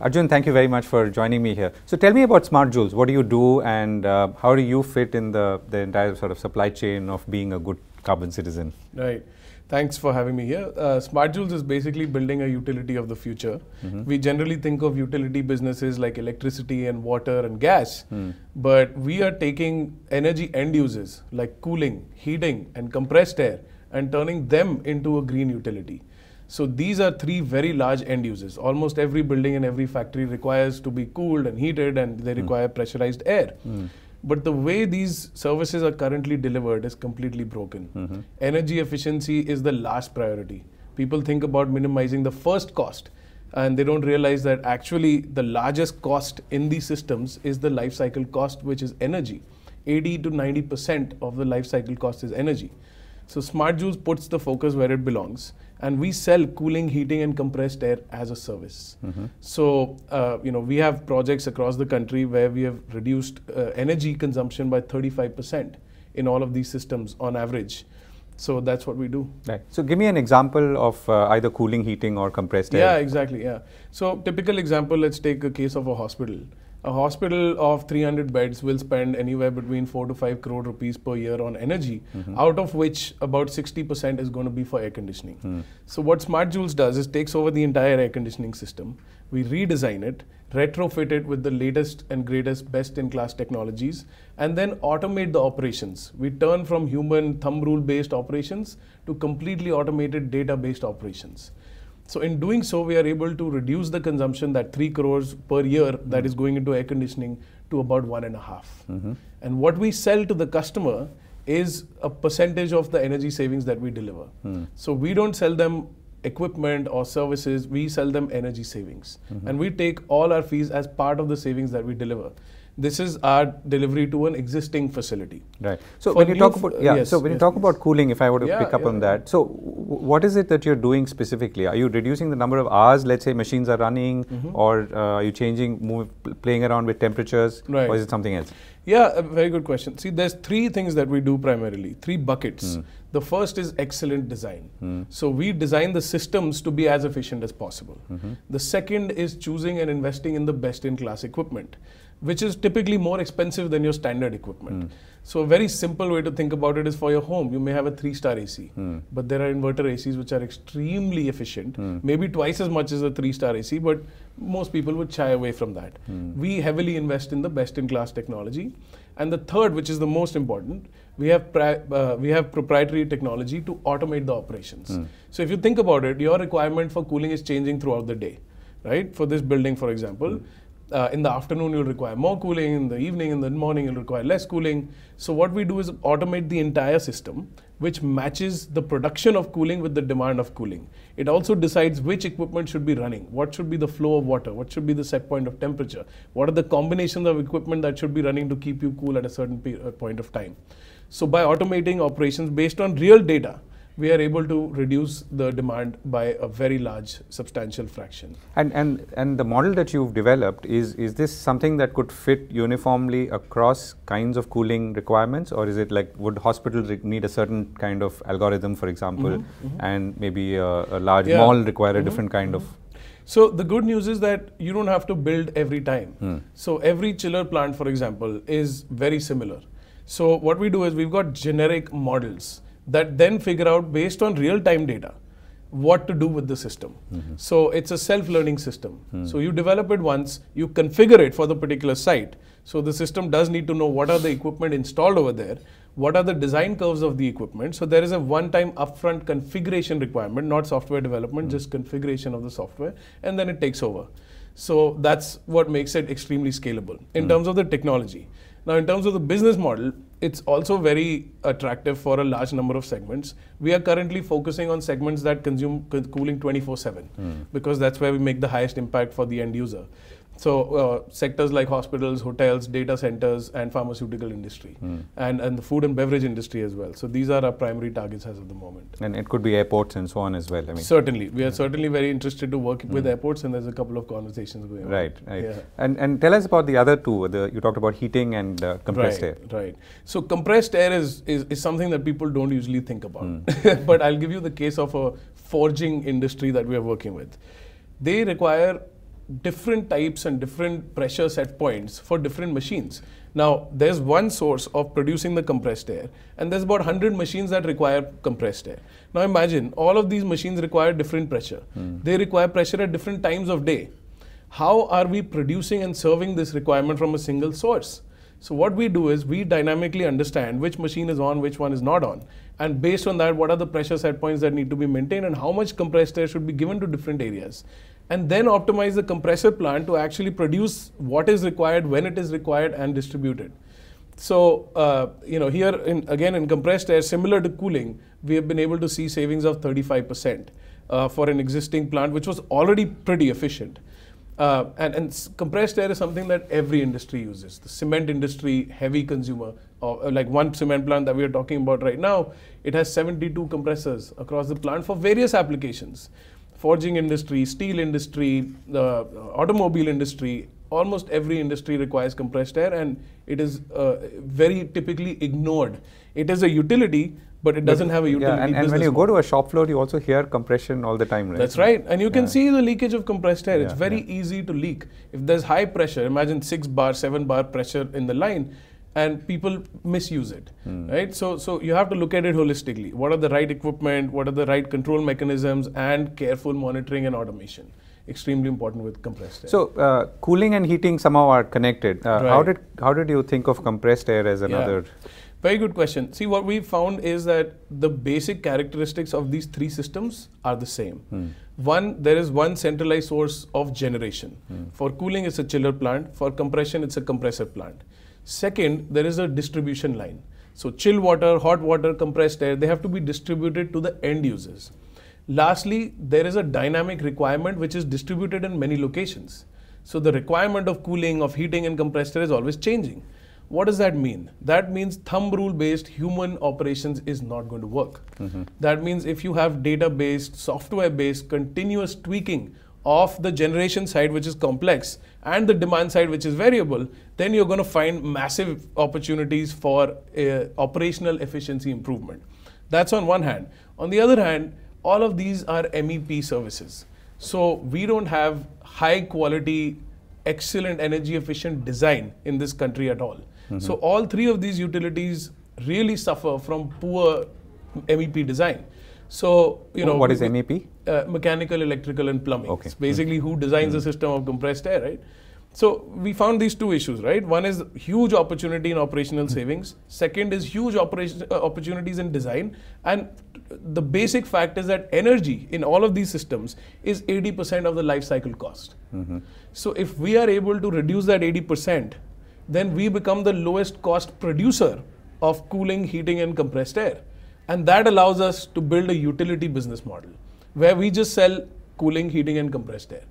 Arjun, thank you very much for joining me here. So tell me about Smart Joules. What do you do and uh, how do you fit in the, the entire sort of supply chain of being a good carbon citizen? Right. Thanks for having me here. Uh, Smart Joules is basically building a utility of the future. Mm-hmm. We generally think of utility businesses like electricity and water and gas, mm. but we are taking energy end uses like cooling, heating, and compressed air and turning them into a green utility. So these are three very large end uses. Almost every building and every factory requires to be cooled and heated and they hmm. require mm. pressurized air. Mm. But the way these services are currently delivered is completely broken. Mm-hmm. Energy efficiency is the last priority. People think about minimizing the first cost and they don't realize that actually the largest cost in these systems is the life cycle cost, which is energy. 80 to 90% of the life cycle cost is energy. So Smart puts the focus where it belongs and we sell cooling, heating, and compressed air as a service. Mm-hmm. So, uh, you know, we have projects across the country where we have reduced uh, energy consumption by 35% in all of these systems on average. So that's what we do. Right. So give me an example of uh, either cooling, heating, or compressed air. Yeah, exactly. Yeah. So typical example. Let's take a case of a hospital. A hospital of 300 beds will spend anywhere between 4 to 5 crore rupees per year on energy, mm-hmm. out of which about 60% is going to be for air conditioning. Mm. So, what Smart Joules does is takes over the entire air conditioning system, we redesign it, retrofit it with the latest and greatest best in class technologies, and then automate the operations. We turn from human thumb rule based operations to completely automated data based operations. So in doing so, we are able to reduce the consumption that three crores per year mm-hmm. that is going into air conditioning to about one and a half. Mm-hmm. And what we sell to the customer is a percentage of the energy savings that we deliver. Mm. So we don't sell them equipment or services, we sell them energy savings. Mm-hmm. And we take all our fees as part of the savings that we deliver this is our delivery to an existing facility. Right. So For when you talk about yeah, yes, so when yes, you talk about cooling, if I were to yeah, pick up yeah, on that, so what is it that you're doing specifically? Are you reducing the number of hours? Let's say machines are running, mm-hmm. or uh, are you changing, move, playing around with temperatures, right. or is it something else? Yeah, a very good question. See, there's three things that we do primarily, three buckets. Mm. The first is excellent design. Mm. So we design the systems to be as efficient as possible. Mm-hmm. The second is choosing and investing in the best in class equipment which is typically more expensive than your standard equipment. Mm. So a very simple way to think about it is for your home, you may have a three-star AC, mm. but there are inverter ACs which are extremely efficient, mm. maybe twice as much as a three-star AC, but most people would shy away from that. We heavily invest in the best-in-class technology. And the third, which is the most important, we have uh, we have proprietary technology to automate the operations. So if you think about it, your requirement for cooling is changing throughout the day, right? For this building, for example, uh, in the afternoon you'll require more cooling, in the evening, in the morning you'll require less cooling. So what we do is automate the entire system which matches the production of cooling with the demand of cooling. It also decides which equipment should be running, what should be the flow of water, what should be the set point of temperature, what are the combinations of equipment that should be running to keep you cool at a certain uh, point of time. So by automating operations based on real data, we are able to reduce the demand by a very large, substantial fraction. And and and the model that you've developed is is this something that could fit uniformly across kinds of cooling requirements, or is it like would hospitals need a certain kind of algorithm, for example, mm-hmm, mm-hmm. and maybe a, a large yeah. mall require mm-hmm, a different kind of so the good news is that you don't have to build every time. Hmm. So every chiller plant, for example, is very similar. So what we do is we've got generic models that then figure out based on real time data what to do with the system. Mm-hmm. So it's a self learning system. Mm-hmm. So you develop it once, you configure it for the particular site. So the system does need to know what are the equipment installed over there, what are the design curves of the equipment. So there is a one time upfront configuration requirement, not software development, mm-hmm. just configuration of the software, and then it takes over. So that's what makes it extremely scalable in mm. terms of the technology. Now, in terms of the business model, it's also very attractive for a large number of segments. We are currently focusing on segments that consume cooling 24 7 mm. because that's where we make the highest impact for the end user. So uh, sectors like hospitals, hotels, data centers, and pharmaceutical industry, mm. and and the food and beverage industry as well. So these are our primary targets as of the moment. And it could be airports and so on as well. I mean, certainly, we are yeah. certainly very interested to work mm. with airports, and there's a couple of conversations going on. Right, right. Yeah. And and tell us about the other two. The, you talked about heating and uh, compressed right, air. Right. So compressed air is, is is something that people don't usually think about. Mm. but I'll give you the case of a forging industry that we are working with. They require different types and different pressure set points for different machines. Now, there's one source of producing the compressed air, and there's about 100 machines that require compressed air. Now, imagine all of these machines require different pressure. Mm. They require pressure at different times of day. How are we producing and serving this requirement from a single source? So, what we do is we dynamically understand which machine is on, which one is not on. And based on that, what are the pressure set points that need to be maintained and how much compressed air should be given to different areas and then optimize the compressor plant to actually produce what is required when it is required and distribute it. So, uh, you know, here in, again in compressed air, similar to cooling, we have been able to see savings of 35% uh, for an existing plant, which was already pretty efficient. Uh, and, and, compressed air is something that every industry uses. The cement industry, heavy consumer, uh, like one cement plant that we are talking about right now, it has 72 compressors across the plant for various applications forging industry, steel industry, the automobile industry, almost every industry requires compressed air and it is uh, very typically ignored. It is a utility, but it doesn't have a utility. Yeah, and, and when you go to a shop floor, you also hear compression all the time, right? That's right. And you can yeah. see the leakage of compressed air. Yeah, it's very yeah. easy to leak. If there's high pressure, imagine 6 bar, 7 bar pressure in the line, and people misuse it mm. right? So so you have to look at it holistically. What are the right equipment? What are the right control mechanisms? And careful monitoring and automation. Extremely important with compressed air. So uh, cooling and heating somehow are connected. Uh, right. how did how did you think of compressed air as another? Yeah. very good question. See what we found is that the basic characteristics of these three systems are the same. Mm. one there is one centralized source of generation. Mm. for cooling it's a chiller plant. For compression it's a compressor plant Second, there is a distribution line. So chill water, hot water, compressed air, they have to be distributed to the end users. Lastly, there is a dynamic requirement which is distributed in many locations. So the requirement of cooling, of heating and compressed air is always changing. What does that mean? That means thumb rule based human operations is not going to work. Mm-hmm. That means if you have data based, software based, continuous tweaking of the generation side, which is complex, and the demand side, which is variable, then you're going to find massive opportunities for uh, operational efficiency improvement. That's on one hand. On the other hand, all of these are MEP services. So we don't have high quality, excellent energy efficient design in this country at all. Mm-hmm. So all three of these utilities really suffer from poor MEP design. So, you know. What is MEP? Uh, mechanical, electrical, and plumbing. Okay. It's basically mm-hmm. who designs mm-hmm. the system of compressed air, right? So we found these two issues, right? One is huge opportunity in operational mm-hmm. savings. Second is huge operation, uh, opportunities in design. And the basic fact is that energy in all of these systems is 80% of the life cycle cost. Mm-hmm. So if we are able to reduce that 80%, then we become the lowest cost producer of cooling, heating, and compressed air. And that allows us to build a utility business model where we just sell cooling, heating, and compressed air.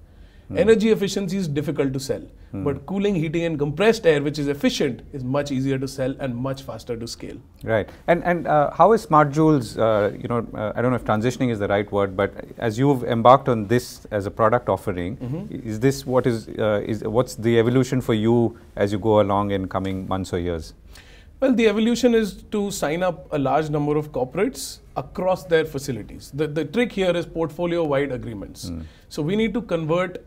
Hmm. Energy efficiency is difficult to sell, hmm. but cooling, heating, and compressed air, which is efficient, is much easier to sell and much faster to scale. Right. And and uh, how is Smart Joules? Uh, you know, uh, I don't know if transitioning is the right word, but as you've embarked on this as a product offering, mm-hmm. is this what is uh, is what's the evolution for you as you go along in coming months or years? Well, the evolution is to sign up a large number of corporates across their facilities. The, the trick here is portfolio wide agreements. Mm. So we need to convert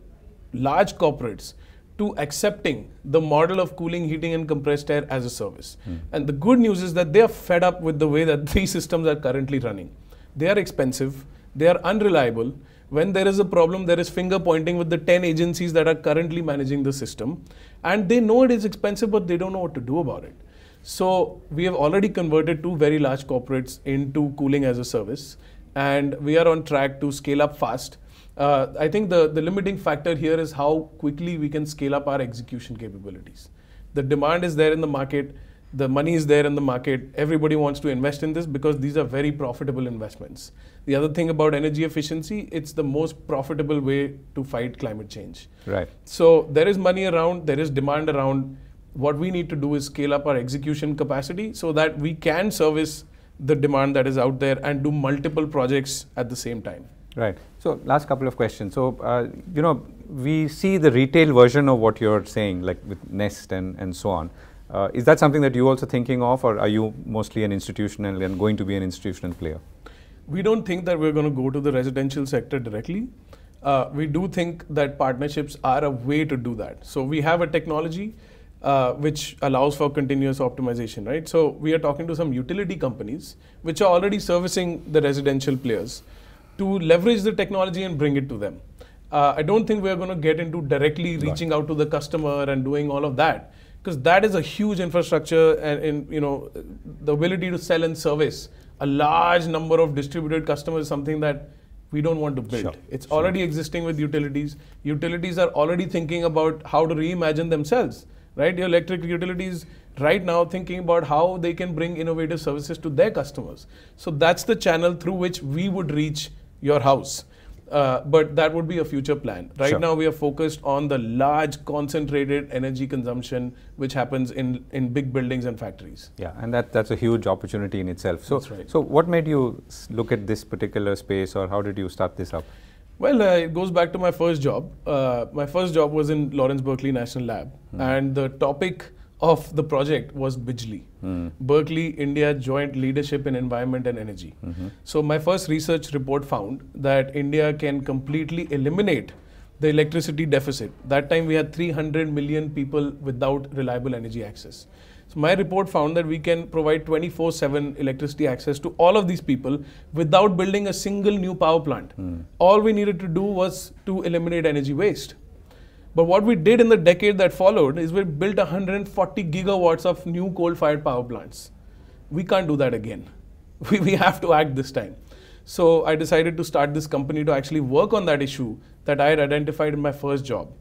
large corporates to accepting the model of cooling, heating, and compressed air as a service. Mm. And the good news is that they are fed up with the way that these systems are currently running. They are expensive, they are unreliable. When there is a problem, there is finger pointing with the 10 agencies that are currently managing the system. And they know it is expensive, but they don't know what to do about it. So we have already converted two very large corporates into cooling as a service, and we are on track to scale up fast. Uh, I think the, the limiting factor here is how quickly we can scale up our execution capabilities. The demand is there in the market, the money is there in the market, everybody wants to invest in this because these are very profitable investments. The other thing about energy efficiency, it's the most profitable way to fight climate change. Right. So there is money around, there is demand around what we need to do is scale up our execution capacity so that we can service the demand that is out there and do multiple projects at the same time. Right. So, last couple of questions. So, uh, you know, we see the retail version of what you're saying, like with Nest and, and so on. Uh, is that something that you're also thinking of, or are you mostly an institutional and going to be an institutional player? We don't think that we're going to go to the residential sector directly. uh, we do think that partnerships are a way to do that. So we have a technology uh, which allows for continuous optimization, right? So we are talking to some utility companies which are already servicing the residential players to leverage the technology and bring it to them. Uh, I don't think we're going to get into directly reaching out to the customer and doing all of that because that is a huge infrastructure and, and, you know the ability to sell and service a large number of distributed customers is something that we don't want to build. Sure. It's sure. already existing with utilities. Utilities are already thinking about how to reimagine themselves, right? Your electric utilities right now thinking about how they can bring innovative services to their customers. So that's the channel through which we would reach your house. Uh, but that would be a future plan. Right sure. now, we are focused on the large concentrated energy consumption which happens in, in big buildings and factories. Yeah, and that, that's a huge opportunity in itself. So, right. so what made you look at this particular space, or how did you start this up? Well, uh, it goes back to my first job. Uh, my first job was in Lawrence Berkeley National Lab, mm. and the topic of the project was Bijli, mm. Berkeley India Joint Leadership in Environment and Energy. Mm-hmm. So my first research report found that India can completely eliminate the electricity deficit. That time we had 300 million people without reliable energy access. So my report found that we can provide 24/7 electricity access to all of these people without building a single new power plant. Mm. All we needed to do was to eliminate energy waste. But what we did in the decade that followed is we built 140 gigawatts of new coal fired power plants. We can't do that again. We, we have to act this time. So I decided to start this company to actually work on that issue that I had identified in my first job.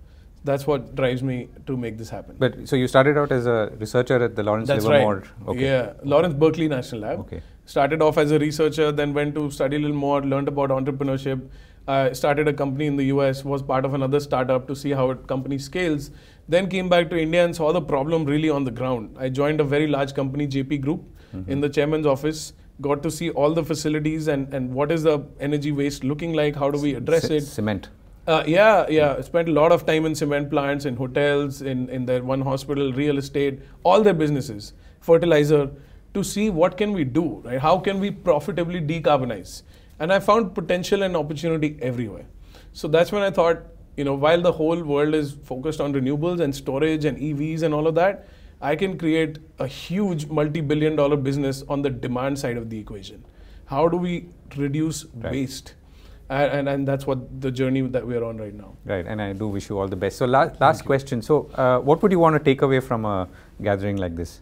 That's what drives me to make this happen. But so you started out as a researcher at the Lawrence That's Livermore. Right. Okay. Yeah, Lawrence Berkeley National Lab. Okay. Started off as a researcher, then went to study a little more, learned about entrepreneurship, I started a company in the US, was part of another startup to see how a company scales. Then came back to India and saw the problem really on the ground. I joined a very large company, Jaypee Group, mm-hmm. in the chairman's office. Got to see all the facilities and, and what is the energy waste looking like? How do we address C- it? Cement. Uh, yeah, yeah. Spent a lot of time in cement plants, in hotels, in, in their one hospital, real estate, all their businesses, fertilizer, to see what can we do, right? How can we profitably decarbonize? And I found potential and opportunity everywhere. So that's when I thought, you know, while the whole world is focused on renewables and storage and EVs and all of that, I can create a huge multi billion dollar business on the demand side of the equation. How do we reduce right. waste? And, and, and, that's what the journey that we're on right now. Right, and I do wish you all the best. So, la- last question. So, uh, what would you want to take away from a gathering like this?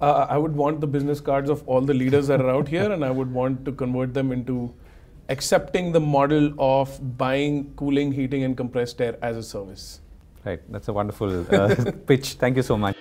Uh, I would want the business cards of all the leaders that are out here, and I would want to convert them into accepting the model of buying cooling, heating, and compressed air as a service. Right. That's a wonderful uh, pitch. Thank you so much.